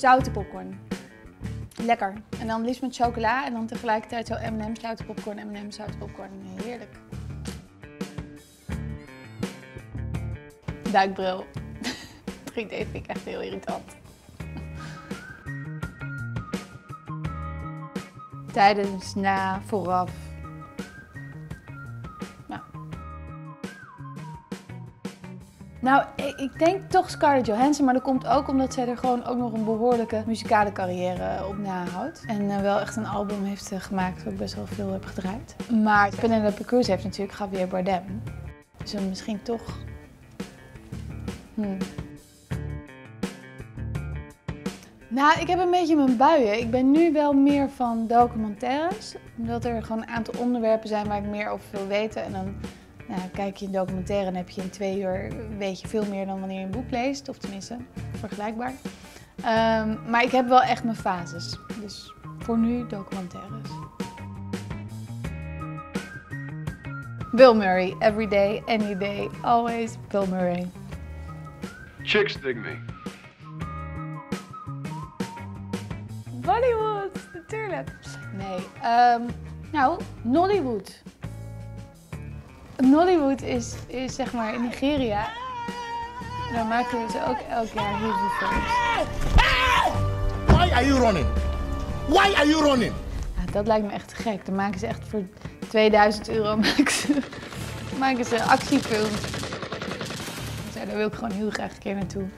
Zoute popcorn. Lekker. En dan liefst met chocola en dan tegelijkertijd zo M&M zoute popcorn, M&M zoute popcorn. Heerlijk. Duikbril. 3D vind ik echt heel irritant. Tijdens, na, vooraf. Nou, ik denk toch Scarlett Johansson, maar dat komt ook omdat zij er gewoon ook nog een behoorlijke muzikale carrière op nahoudt. En eh, wel echt een album heeft eh, gemaakt waar ik best wel veel heb gedraaid. Maar Penelope Cruz heeft natuurlijk Javier Bardem. Dus misschien toch... Hmm. Nou, ik heb een beetje mijn buien. Ik ben nu wel meer van documentaires. Omdat er gewoon een aantal onderwerpen zijn waar ik meer over wil weten. En dan nou, kijk je een documentaire en heb je in twee uur weet je veel meer dan wanneer je een boek leest. Of tenminste, vergelijkbaar. Ehm, maar ik heb wel echt mijn fases. Dus voor nu documentaires. Bill Murray, every day, any day, always Bill Murray. Chicks dig me. Bollywood, natuurlijk. Nee, ehm, nou, Nollywood. Nollywood is, is zeg maar in Nigeria. Daar maken ze ook elk jaar heel veel films. Why are you running? Why are you running? Nou, dat lijkt me echt te gek. Dan maken ze echt voor 2000 euro maken ze, maken ze actiefilms. Dus ja, daar wil ik gewoon heel graag een keer naartoe.